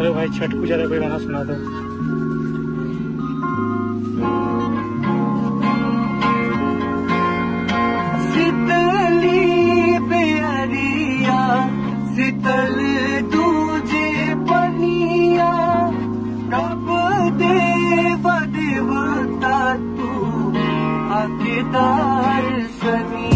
अरे भाई, छठ पूजा का कोई गाना सुना दो। शीतली पनिया कब देव देवता तू सनिया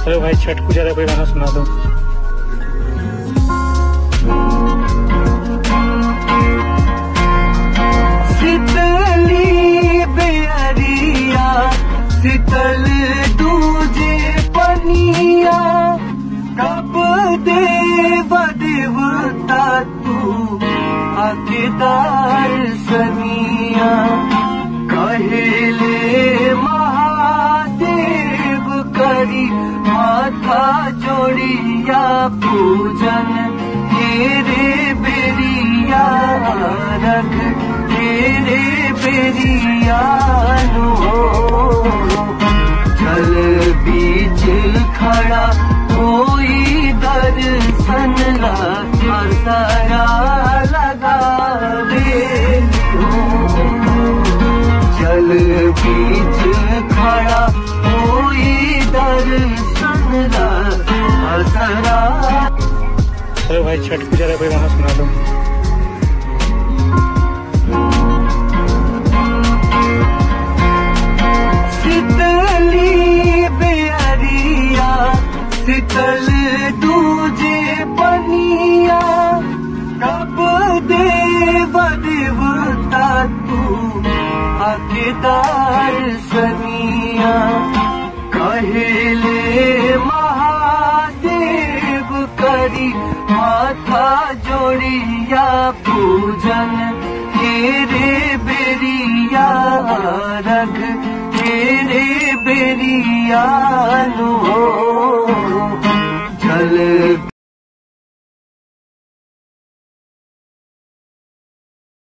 अरे भाई, छठ पूजा का कोई गाना सुना दो। शीतली दूजे पनिया तू, हकदार सनिया। जोड़िया पूजन, तेरे बेरिया रख, तेरे बेरिया जल बीच खड़ा, कोई दर्शन ला लगा जल बीच खड़ा, कोई दर्शन ला सारा अरे भाई, छठ पूजा का कोई गाना सुना दो। शीतली दूजे कब देव देवता तू हकदार सनिया। जोड़िया पूजन तेरे बेरिया रग तेरे बेरिया लो। जल